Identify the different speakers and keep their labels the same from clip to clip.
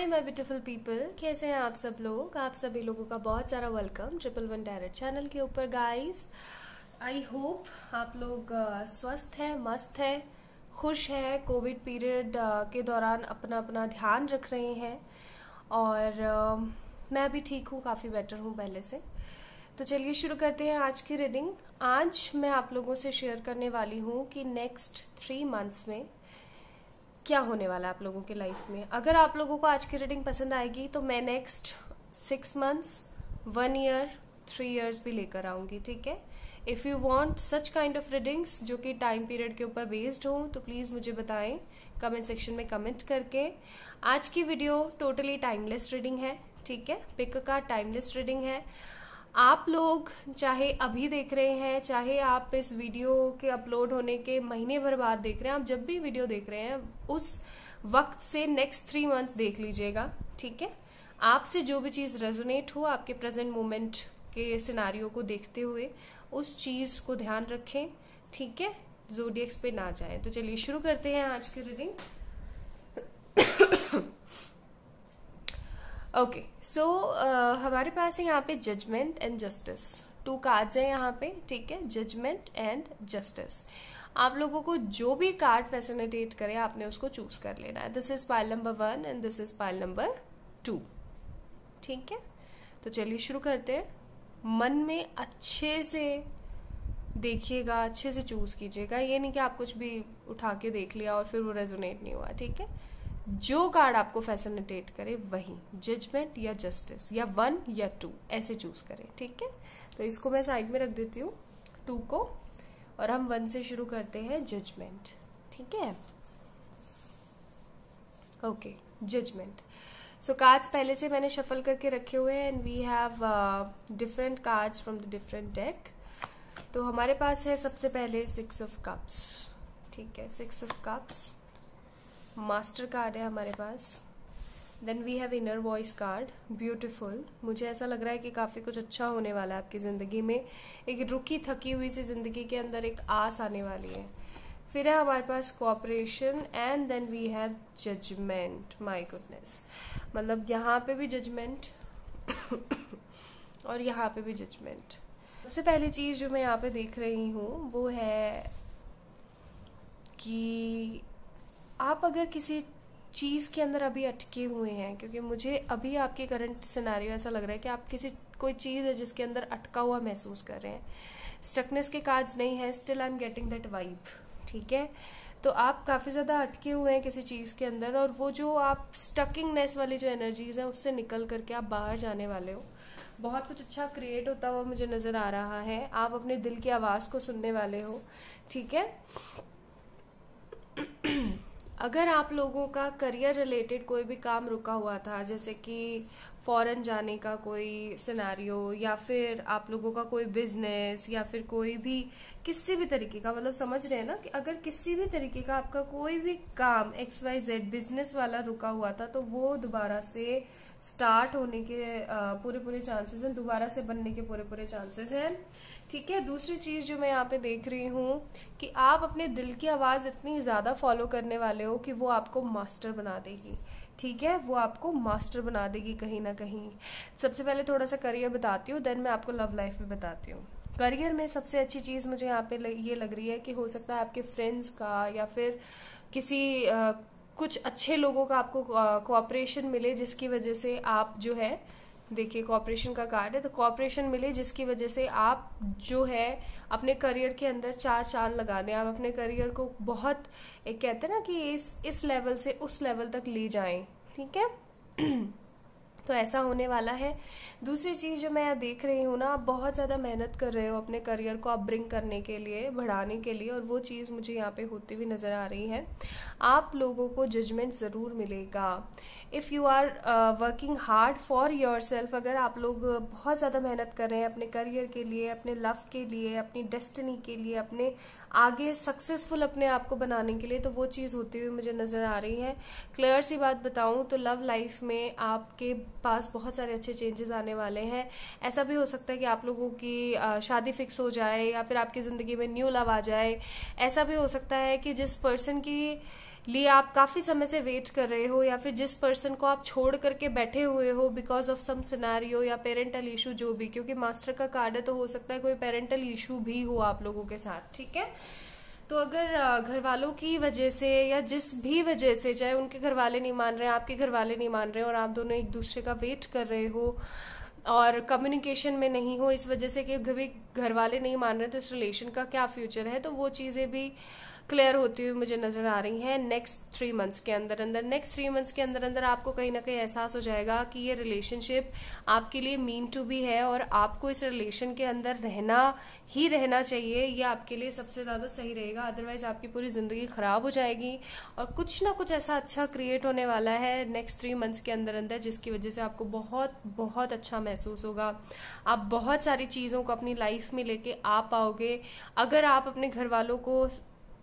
Speaker 1: Hi my beautiful people कैसे हैं आप सब लोग? आप सभी लोगों का बहुत सारा welcome triple one direct channel के ऊपर गाइस आई होप आप लोग uh, स्वस्थ हैं मस्त हैं खुश हैं कोविड पीरियड uh, के दौरान अपना अपना ध्यान रख रहे हैं और uh, मैं भी ठीक हूँ काफ़ी बेटर हूँ पहले से। तो चलिए शुरू करते हैं आज की रीडिंग आज मैं आप लोगों से शेयर करने वाली हूँ कि नेक्स्ट थ्री मंथ्स में क्या होने वाला है आप लोगों के लाइफ में? अगर आप लोगों को आज की रीडिंग पसंद आएगी तो मैं next six months one year three years भी लेकर आऊँगी, ठीक है? If you want such kind of readings जो कि टाइम पीरियड के ऊपर बेस्ड हो तो प्लीज़ मुझे बताएँ कमेंट सेक्शन में कमेंट करके। आज की वीडियो टोटली टाइमलेस रीडिंग है, ठीक है? पिक का टाइमलेस रीडिंग है। आप लोग चाहे अभी देख रहे हैं, चाहे आप इस वीडियो के अपलोड होने के महीने भर बाद देख रहे हैं, आप जब भी वीडियो देख रहे हैं, उस वक्त से नेक्स्ट थ्री मंथ्स देख लीजिएगा, ठीक है? आपसे जो भी चीज़ रेजोनेट हो आपके प्रेजेंट मोमेंट के सिनारियों को देखते हुए, उस चीज़ को ध्यान रखें, ठीक है? जोडियक्स पे ना जाए। तो चलिए शुरू करते हैं आज की रीडिंग ओके सो हमारे पास है यहाँ पे judgement and justice two cards हैं यहाँ पे, ठीक है? जजमेंट एंड जस्टिस आप लोगों को जो भी कार्ड फैसिलिटेट करे, आपने उसको चूज़ कर लेना है. This is pile number one and this is pile number two ठीक है? तो चलिए शुरू करते हैं. मन में अच्छे से देखिएगा, अच्छे से चूज़ कीजिएगा. ये नहीं कि आप कुछ भी उठा के देख लिया और फिर वो रेजोनेट नहीं हुआ, ठीक है? जो कार्ड आपको फैसिलिटेट करे, वही जजमेंट या जस्टिस या वन या टू ऐसे चूज़ करें, ठीक है? तो इसको मैं साइड में रख देती हूँ टू को, और हम वन से शुरू करते हैं जजमेंट ठीक है? ओके जजमेंट सो कार्ड्स पहले से मैंने शफल करके रखे हुए हैं and we have different cards from the different deck तो हमारे पास है सबसे पहले सिक्स ऑफ़ कप्स ठीक है? Six of cups master card है हमारे पास। Then we have inner voice card beautiful मुझे ऐसा लग रहा है कि काफ़ी कुछ अच्छा होने वाला है आपकी ज़िंदगी में। एक रुकी, थकी हुई सी ज़िंदगी के अंदर एक आस आने वाली है। फिर है हमारे पास cooperation and then we have judgement my goodness मतलब यहाँ पे भी जजमेंट और यहाँ पे भी जजमेंट सबसे पहली चीज़ जो मैं यहाँ पे देख रही हूँ, वो है कि आप अगर किसी चीज़ के अंदर अभी अटके हुए हैं, क्योंकि मुझे अभी आपके करंट सिनारियो ऐसा लग रहा है कि आप किसी, कोई चीज़ है जिसके अंदर अटका हुआ महसूस कर रहे हैं। स्टकनेस के कार्ड्स नहीं है still I am getting that vibe ठीक है? तो आप काफ़ी ज़्यादा अटके हुए हैं किसी चीज़ के अंदर और वो जो आप स्टकिंगनेस वाली जो एनर्जीज हैं, उससे निकल करके आप बाहर जाने वाले हो। बहुत कुछ अच्छा क्रिएट होता हुआ मुझे नज़र आ रहा है। आप अपने दिल की आवाज़ को सुनने वाले हो, ठीक है? अगर आप लोगों का करियर रिलेटेड कोई भी काम रुका हुआ था, जैसे कि फॉरेन जाने का कोई सिनेरियो या फिर आप लोगों का कोई बिज़नेस या फिर कोई भी किसी भी तरीके का मतलब समझ रहे हैं ना कि अगर किसी भी तरीके का आपका कोई भी काम एक्स वाई जेड बिज़नेस वाला रुका हुआ था तो वो दोबारा से स्टार्ट होने के पूरे पूरे चांसेस हैं, दोबारा से बनने के पूरे पूरे चांसेस हैं। ठीक है दूसरी चीज़ जो मैं यहाँ पे देख रही हूँ कि आप अपने दिल की आवाज़ इतनी ज़्यादा फॉलो करने वाले हो कि वो आपको मास्टर बना देगी। ठीक है वो आपको मास्टर बना देगी कहीं ना कहीं। सबसे पहले थोड़ा सा करियर बताती हूँ देन मैं आपको लव लाइफ भी बताती हूँ। करियर में सबसे अच्छी चीज़ मुझे यहाँ पे ये लग रही है कि हो सकता है आपके फ्रेंड्स का या फिर किसी आ, कुछ अच्छे लोगों का आपको कोऑपरेशन मिले जिसकी वजह से आप जो है देखिए कॉपरेशन का कार्ड है तो कॉपरेशन मिले जिसकी वजह से आप जो है अपने करियर के अंदर चार चाँद लगा दें। आप अपने करियर को बहुत, एक कहते हैं ना कि इस इस लेवल से उस लेवल तक ले जाएँ, ठीक है? तो ऐसा होने वाला है। दूसरी चीज़ जो मैं देख रही हूँ ना, आप बहुत ज़्यादा मेहनत कर रहे हो अपने करियर को आप ब्रिंग करने के लिए, बढ़ाने के लिए, और वो चीज़ मुझे यहाँ पे होती हुई नज़र आ रही है। आप लोगों को जजमेंट ज़रूर मिलेगा। If you are working hard for yourself अगर आप लोग बहुत ज़्यादा मेहनत कर रहे हैं अपने करियर के लिए, अपने लव के लिए, अपनी डेस्टिनी के लिए, अपने आगे सक्सेसफुल अपने आप को बनाने के लिए तो वो चीज़ होती हुई मुझे नज़र आ रही है। क्लियर सी बात बताऊँ तो लव लाइफ में आपके पास बहुत सारे अच्छे चेंजेस आने वाले हैं। ऐसा भी हो सकता है कि आप लोगों की शादी फिक्स हो जाए या फिर आपकी ज़िंदगी में न्यू लव आ जाए। ऐसा भी हो सकता है कि जिस पर्सन की लिए आप काफ़ी समय से वेट कर रहे हो या फिर जिस पर्सन को आप छोड़ करके बैठे हुए हो बिकॉज़ ऑफ़ सम सिनारियो या पेरेंटल इशू जो भी, क्योंकि मास्टर का कार्ड है तो हो सकता है कोई पेरेंटल इशू भी हो आप लोगों के साथ, ठीक है? तो अगर घर वालों की वजह से या जिस भी वजह से, चाहे उनके घर वाले नहीं मान रहे हैं आपके घर वाले नहीं मान रहे हैं और आप दोनों एक दूसरे का वेट कर रहे हो और कम्युनिकेशन में नहीं हो, इस वजह से कि कभी घर वाले नहीं मान रहे तो इस रिलेशन का क्या फ्यूचर है? तो वो चीज़ें भी क्लियर होती हुई मुझे नज़र आ रही हैं नेक्स्ट थ्री मंथ्स के अंदर अंदर। नेक्स्ट थ्री मंथ्स के अंदर अंदर आपको कहीं ना कहीं एहसास हो जाएगा कि ये रिलेशनशिप आपके लिए मीन टू भी है और आपको इस रिलेशन के अंदर रहना ही रहना चाहिए। ये आपके लिए सबसे ज़्यादा सही रहेगा अदरवाइज़ आपकी पूरी ज़िंदगी ख़राब हो जाएगी। और कुछ ना कुछ ऐसा अच्छा क्रिएट होने वाला है नेक्स्ट थ्री मंथ्स के अंदर अंदर, जिसकी वजह से आपको बहुत बहुत अच्छा महसूस होगा। आप बहुत सारी चीज़ों को अपनी लाइफ में लेके आ पाओगे। अगर आप अपने घर वालों को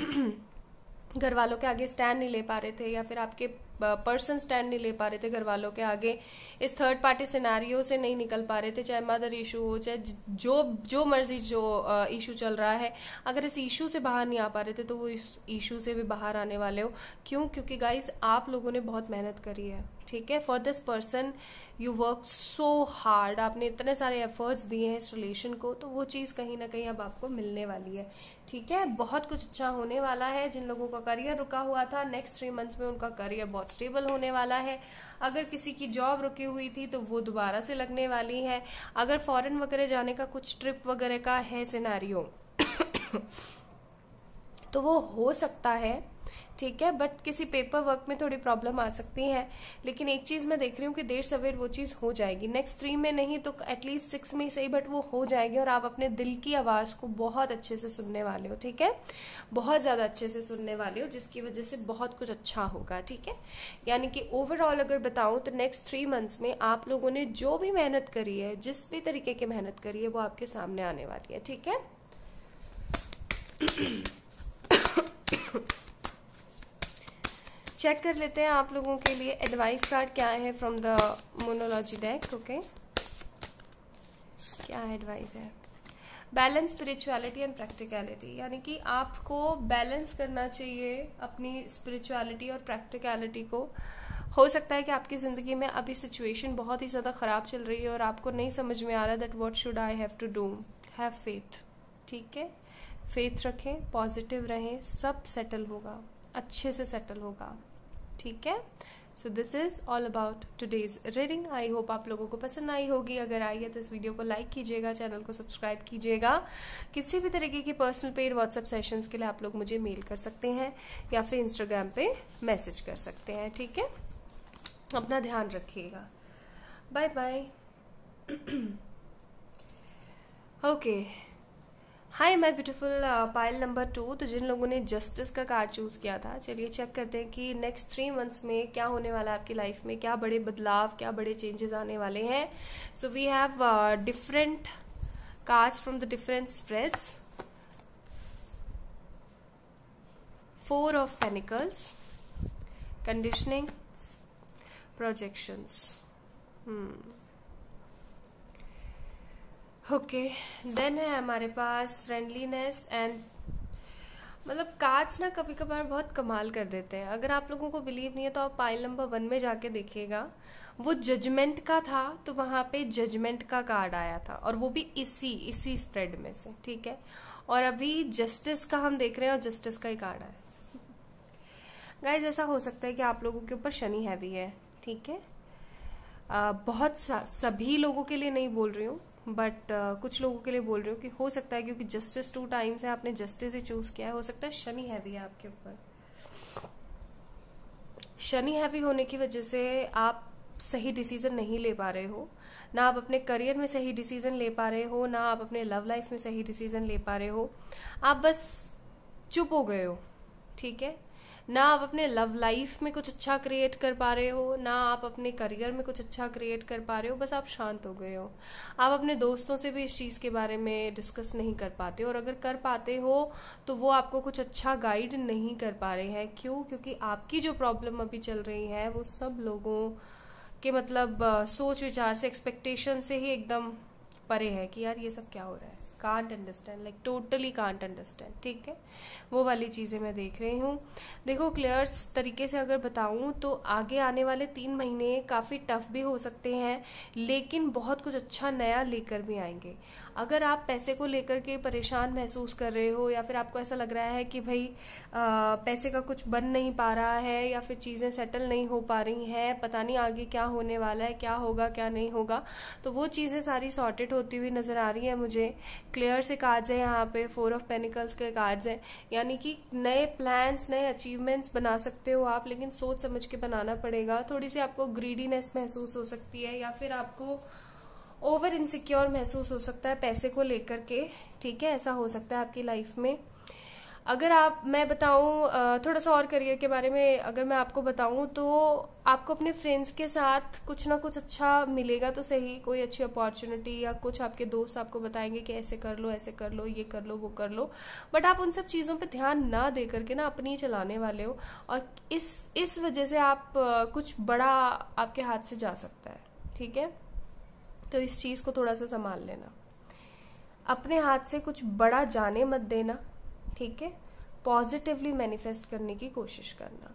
Speaker 1: घर वालों के आगे स्टैंड नहीं ले पा रहे थे या फिर आपके पर्सन स्टैंड नहीं ले पा रहे थे घर वालों के आगे। इस थर्ड पार्टी सिनारियो से नहीं निकल पा रहे थे, चाहे मदर इशू हो, चाहे जो जो मर्ज़ी जो इशू चल रहा है। अगर इस इशू से बाहर नहीं आ पा रहे थे तो वो इस इशू से भी बाहर आने वाले हो। क्यों? क्योंकि गाइस आप लोगों ने बहुत मेहनत करी है, ठीक है? For this person you work so hard आपने इतने सारे एफर्ट्स दिए हैं इस रिलेशन को तो वो चीज़ कहीं ना कहीं अब आपको मिलने वाली है, ठीक है? बहुत कुछ अच्छा होने वाला है जिन लोगों का करियर रुका हुआ था। नेक्स्ट थ्री मंथ्स में उनका करियर बहुत स्टेबल होने वाला है। अगर किसी की जॉब रुकी हुई थी तो वो दोबारा से लगने वाली है। अगर फॉरेन वगैरह जाने का कुछ ट्रिप वगैरह का है सिनारियो तो वो हो सकता है ठीक है बट किसी पेपर वर्क में थोड़ी प्रॉब्लम आ सकती है लेकिन एक चीज़ मैं देख रही हूँ कि देर सवेर वो चीज़ हो जाएगी नेक्स्ट थ्री में नहीं तो एटलीस्ट सिक्स में सही बट वो हो जाएगी और आप अपने दिल की आवाज़ को बहुत अच्छे से सुनने वाले हो ठीक है बहुत ज़्यादा अच्छे से सुनने वाले हो जिसकी वजह से बहुत कुछ अच्छा होगा ठीक है यानी कि ओवरऑल अगर बताऊँ तो नेक्स्ट थ्री मंथ्स में आप लोगों ने जो भी मेहनत करी है जिस भी तरीके की मेहनत करी है वो आपके सामने आने वाली है ठीक है चेक कर लेते हैं आप लोगों के लिए एडवाइस कार्ड क्या है from the moonology deck okay क्या एडवाइस है? बैलेंस स्पिरिचुअलिटी एंड प्रैक्टिकलिटी यानी कि आपको बैलेंस करना चाहिए अपनी स्पिरिचुअलिटी और प्रैक्टिकलिटी को। हो सकता है कि आपकी ज़िंदगी में अभी सिचुएशन बहुत ही ज़्यादा ख़राब चल रही है और आपको नहीं समझ में आ रहा that what should I have to do have faith ठीक है? फेथ रखें पॉजिटिव रहें, सब सेटल होगा, अच्छे से सेटल होगा। ठीक है? So this is all about today's reading I hope आप लोगों को पसंद आई होगी। अगर आई है तो इस वीडियो को लाइक कीजिएगा चैनल को सब्सक्राइब कीजिएगा। किसी भी तरीके की पर्सनल पेड व्हाट्सएप सेशंस के लिए आप लोग मुझे मेल कर सकते हैं या फिर इंस्टाग्राम पे मैसेज कर सकते हैं, ठीक है? अपना ध्यान रखिएगा। Bye bye okay hi my beautiful pile number two तो जिन लोगों ने जस्टिस का कार्ड चूज़ किया था, चलिए चेक करते हैं कि नेक्स्ट थ्री मंथ्स में क्या होने वाला है आपकी लाइफ में, क्या बड़े बदलाव, क्या बड़े चेंजेस आने वाले हैं। So we have different cards from the different spreads four of pentacles conditioning projections hmm okay then है हमारे पास फ्रेंडलीनेस एंड मतलब कार्ड्स ना कभी कभार बहुत कमाल कर देते हैं। अगर आप लोगों को बिलीव नहीं है तो आप पाइल नंबर वन में जाके देखिएगा। वो जजमेंट का था तो वहाँ पे जजमेंट का कार्ड आया था और वो भी इसी इसी स्प्रेड में से ठीक है? और अभी जस्टिस का हम देख रहे हैं और जस्टिस का ही कार्ड आया। गाइज़ ऐसा हो सकता है कि आप लोगों के ऊपर शनि हैवी है ठीक है? आ, बहुत सभी लोगों के लिए नहीं बोल रही हूँ। बट uh, कुछ लोगों के लिए बोल रही हूँ कि हो सकता है क्योंकि जस्टिस टू टाइम्स है आपने जस्टिस ही चूज़ किया है हो सकता है शनि हैवी है आपके ऊपर। शनि हैवी होने की वजह से आप सही डिसीज़न नहीं ले पा रहे हो। ना आप अपने करियर में सही डिसीज़न ले पा रहे हो ना आप अपने लव लाइफ में सही डिसीज़न ले पा रहे हो। आप बस चुप हो गए हो ठीक है? ना आप अपने लव लाइफ में कुछ अच्छा क्रिएट कर पा रहे हो, ना आप अपने करियर में कुछ अच्छा क्रिएट कर पा रहे हो, बस आप शांत हो गए हो। आप अपने दोस्तों से भी इस चीज़ के बारे में डिस्कस नहीं कर पाते और अगर कर पाते हो तो वो आपको कुछ अच्छा गाइड नहीं कर पा रहे हैं। क्यों? क्योंकि आपकी जो प्रॉब्लम अभी चल रही है, वो सब लोगों के मतलब सोच विचार से एक्सपेक्टेशन से ही एकदम परे है कि यार ये सब क्या हो रहा है। Can't understand like totally can't understand ठीक है? वो वाली चीज़ें मैं देख रही हूँ। देखो क्लियर तरीके से अगर बताऊँ तो आगे आने वाले तीन महीने काफ़ी टफ भी हो सकते हैं, लेकिन बहुत कुछ अच्छा नया लेकर भी आएँगे। अगर आप पैसे को लेकर के परेशान महसूस कर रहे हो या फिर आपको ऐसा लग रहा है कि भाई आ, पैसे का कुछ बन नहीं पा रहा है या फिर चीज़ें सेटल नहीं हो पा रही हैं पता नहीं आगे क्या होने वाला है क्या होगा क्या नहीं होगा तो वो चीज़ें सारी सॉर्टेड होती हुई नज़र आ रही है मुझे। क्लियर से कार्ड्स है यहाँ पे फोर ऑफ़ पेनिकल्स के कार्ड्स हैं। यानी कि नए प्लान्स नए अचीवमेंट्स बना सकते हो आप लेकिन सोच समझ के बनाना पड़ेगा। थोड़ी सी आपको ग्रीडीनेस महसूस हो सकती है या फिर आपको ओवर इनसिक्योर महसूस हो सकता है पैसे को लेकर के। ठीक है, ऐसा हो सकता है आपकी लाइफ में। अगर आप, मैं बताऊँ थोड़ा सा और करियर के बारे में अगर मैं आपको बताऊँ तो आपको अपने फ्रेंड्स के साथ कुछ ना कुछ अच्छा मिलेगा तो सही। कोई अच्छी अपॉर्चुनिटी या कुछ आपके दोस्त आपको बताएँगे कि ऐसे कर लो, ऐसे कर लो, ये कर लो, वो कर लो। बट आप उन सब चीज़ों पे ध्यान ना दे करके ना अपनी चलाने वाले हो। और इस इस वजह से आप कुछ बड़ा आपके हाथ से जा सकता है। ठीक है? तो इस चीज़ को थोड़ा सा संभाल लेना। अपने हाथ से कुछ बड़ा जाने मत देना, ठीक है? पॉजिटिवली मैनिफेस्ट करने की कोशिश करना।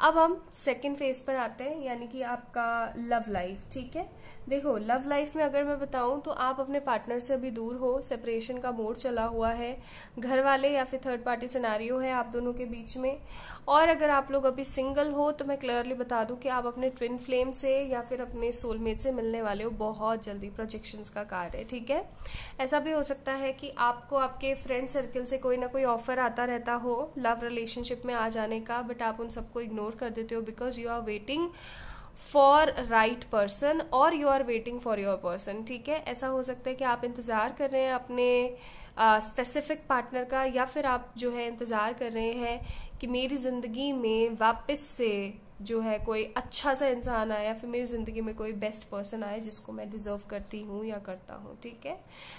Speaker 1: अब हम सेकेंड फ़ेज़ पर आते हैं, यानी कि आपका लव लाइफ ठीक है? देखो लव लाइफ में अगर मैं बताऊँ तो आप अपने पार्टनर से अभी दूर हो सेपरेशन का मोड चला हुआ है। घर वाले या फिर थर्ड पार्टी सिनारियो है आप दोनों के बीच में। और अगर आप लोग अभी सिंगल हो तो मैं क्लियरली बता दूँ कि आप अपने ट्विन फ्लेम से या फिर अपने सोलमेट से मिलने वाले हो। बहुत जल्दी प्रोजेक्शंस का कार्ड है ठीक है? ऐसा भी हो सकता है कि आपको आपके फ्रेंड सर्कल से कोई ना कोई ऑफ़र आता रहता हो लव रिलेशनशिप में आ जाने का बट आप उन सबको इग्नोर कर देते हो because you are waiting for right person और you are waiting for your person ठीक है? ऐसा हो सकता है कि आप इंतज़ार कर रहे हैं अपने स्पेसिफिक uh, पार्टनर का या फिर आप जो है इंतज़ार कर रहे हैं कि मेरी ज़िंदगी में वापस से जो है कोई अच्छा सा इंसान आया, फिर मेरी ज़िंदगी में कोई बेस्ट पर्सन आए जिसको मैं डिजर्व करती हूँ या करता हूँ, ठीक है?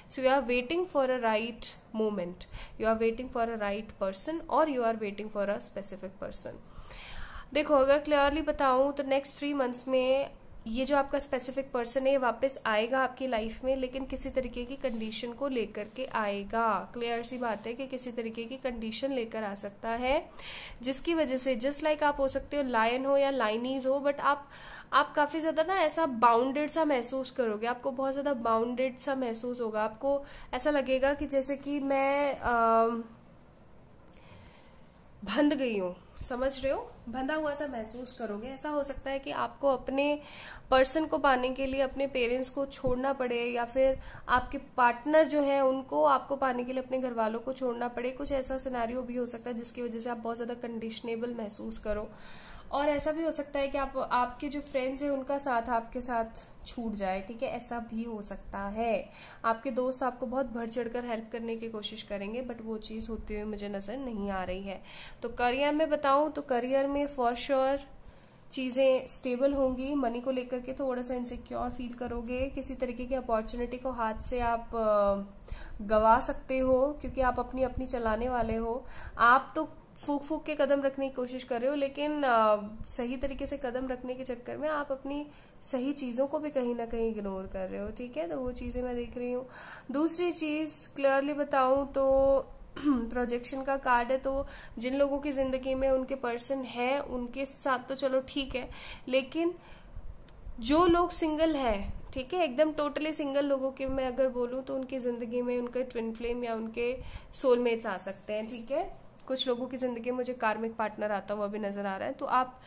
Speaker 1: So you are waiting for a right moment you are waiting for a right person और you are waiting for a specific person देखो, अगर क्लियरली बताऊँ तो नेक्स्ट थ्री मंथ्स में ये जो आपका स्पेसिफिक पर्सन है, ये वापस आएगा आपकी लाइफ में, लेकिन किसी तरीके की कंडीशन को लेकर के आएगा। क्लियर सी बात है कि किसी तरीके की कंडीशन लेकर आ सकता है, जिसकी वजह से जस्ट लाइक आप हो सकते हो लायन हो या लाइनीज हो बट आप आप काफ़ी ज़्यादा ना ऐसा बाउंडेड सा महसूस करोगे। आपको बहुत ज़्यादा बाउंडेड सा महसूस होगा। आपको ऐसा लगेगा कि जैसे कि मैं बंध गई हूँ। समझ रहे हो? बंधा हुआ सा महसूस करोगे। ऐसा हो सकता है कि आपको अपने पर्सन को पाने के लिए, अपने पेरेंट्स को छोड़ना पड़े या फिर आपके पार्टनर जो है, उनको आपको पाने के लिए अपने घर वालों को छोड़ना पड़े। कुछ ऐसा सिनारियो भी हो सकता है जिसकी वजह से आप बहुत ज़्यादा कंडीशनेबल महसूस करो। और ऐसा भी हो सकता है कि आप, आपके जो फ्रेंड्स हैं, उनका साथ आपके साथ छूट जाए, ठीक है? ऐसा भी हो सकता है। आपके दोस्त आपको बहुत बढ़ चढ़ कर हेल्प करने की कोशिश करेंगे बट वो चीज़ होती हुई मुझे नज़र नहीं आ रही है। तो करियर में बताऊँ तो करियर में फॉर श्योर चीज़ें स्टेबल होंगी। मनी को लेकर के थोड़ा सा इनसिक्योर फील करोगे। किसी तरीके की अपॉर्चुनिटी को हाथ से आप गवा सकते हो, क्योंकि आप अपनी अपनी चलाने वाले हो। आप तो फूक फूक के कदम रखने की कोशिश कर रहे हो लेकिन आ, सही तरीके से कदम रखने के चक्कर में आप अपनी सही चीज़ों को भी कहीं ना कहीं इग्नोर कर रहे हो ठीक है? तो वो चीज़ें मैं देख रही हूँ। दूसरी चीज़ क्लियरली बताऊँ तो प्रोजेक्शन का कार्ड है तो जिन लोगों की ज़िंदगी में उनके पर्सन है उनके साथ तो चलो ठीक है लेकिन जो लोग सिंगल है ठीक है? एकदम टोटली सिंगल लोगों के मैं अगर बोलूँ तो उनकी ज़िंदगी में उनके ट्विन फ्लेम या उनके सोलमेट्स आ सकते हैं ठीक है? कुछ लोगों की ज़िंदगी में मुझे कार्मिक पार्टनर आता हुआ भी नज़र आ रहा है तो आप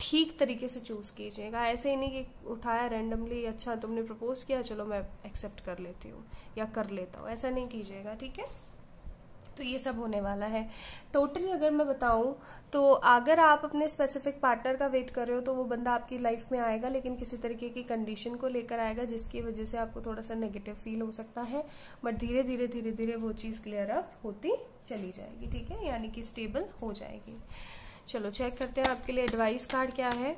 Speaker 1: ठीक तरीके से चूज़ कीजिएगा। ऐसे ही नहीं कि उठाया रैंडमली अच्छा तुमने प्रपोज किया, चलो मैं एक्सेप्ट कर लेती हूँ या कर लेता हूँ। ऐसा नहीं कीजिएगा, ठीक है? तो ये सब होने वाला है। टोटली अगर मैं बताऊँ तो अगर आप अपने स्पेसिफिक पार्टनर का वेट कर रहे हो तो वो बंदा आपकी लाइफ में आएगा, लेकिन किसी तरीके की कंडीशन को लेकर आएगा, जिसकी वजह से आपको थोड़ा सा नेगेटिव फील हो सकता है बट धीरे धीरे धीरे धीरे वो चीज़ क्लियर अप होती चली जाएगी, ठीक है? यानी कि स्टेबल हो जाएगी। चलो चेक करते हैं आपके लिए एडवाइस कार्ड क्या है।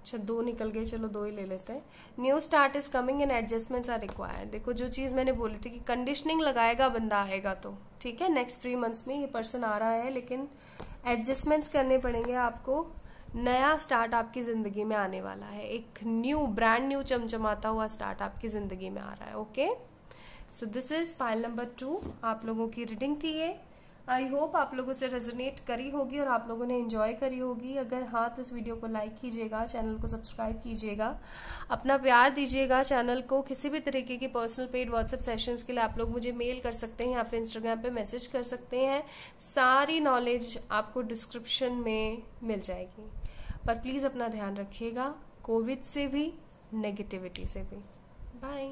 Speaker 1: अच्छा दो निकल गए, चलो दो ही ले लेते हैं। New start is coming and adjustments are required देखो, जो चीज़ मैंने बोली थी कि कंडीशनिंग लगाएगा, बंदा आएगा तो ठीक है? नेक्स्ट थ्री मंथ्स में ये पर्सन आ रहा है, लेकिन एडजस्टमेंट्स करने पड़ेंगे आपको। नया स्टार्ट आपकी ज़िंदगी में आने वाला है। एक न्यू ब्रांड न्यू चमचमाता हुआ स्टार्ट आपकी ज़िंदगी में आ रहा है okay so this is file number two आप लोगों की रीडिंग थी ये। आई होप आप लोगों से रेजोनेट करी होगी और आप लोगों ने एंजॉय करी होगी। अगर हाँ तो इस वीडियो को लाइक कीजिएगा चैनल को सब्सक्राइब कीजिएगा। अपना प्यार दीजिएगा चैनल को। किसी भी तरीके की पर्सनल पेड व्हाट्सएप सेशंस के लिए आप लोग मुझे मेल कर सकते हैं या फिर इंस्टाग्राम पे मैसेज कर सकते हैं। सारी नॉलेज आपको डिस्क्रिप्शन में मिल जाएगी। पर प्लीज़ अपना ध्यान रखिएगा कोविड से भी नेगेटिविटी से भी। बाय